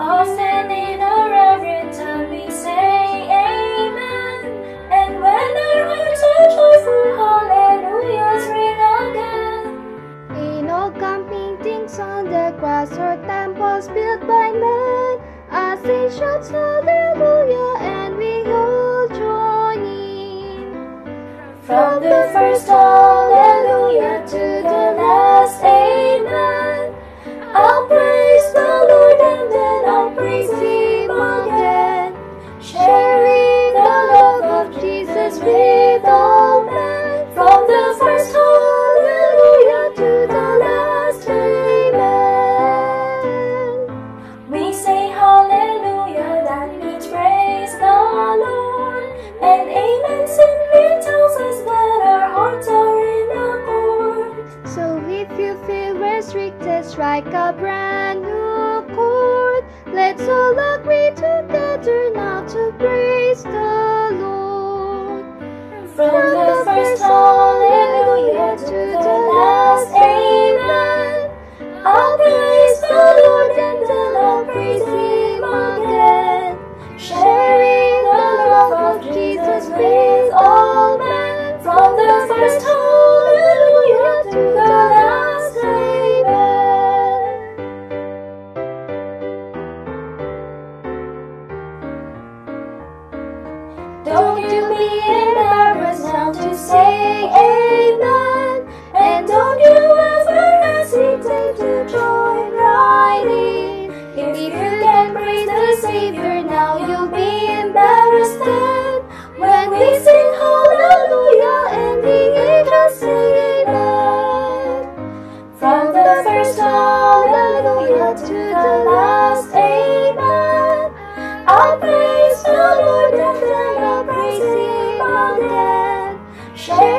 I'll stand in our every time we say Amen. And when our hearts are joyful, hallelujahs ring again. In old camp paintings on the grass or temples built by men, I sing shouts hallelujah and we all join in. From the first hallelujah to the last strike a brand new chord. Let's all agree together now to praise the to the last amen. I'll praise the Lord and then I'll praise Him again. Share